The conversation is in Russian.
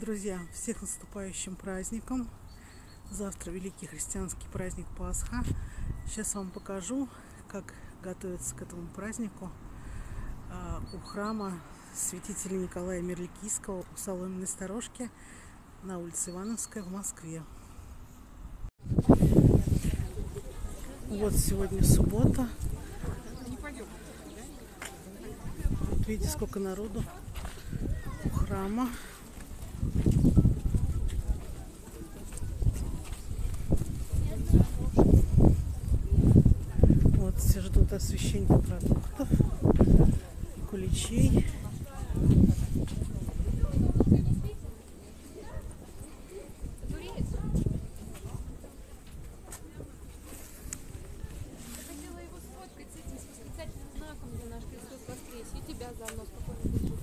Друзья, всех наступающим праздником. Завтра великий христианский праздник Пасха. Сейчас вам покажу, как готовиться к этому празднику а, у храма святителя Николая Мерликийского у Соломенной сторожки на улице Ивановская в Москве. Вот сегодня суббота. Вот видите, сколько народу у храма. освещение продуктов и куличей. знаком для наших Иисус воскрес, и тебя заодно спокойно.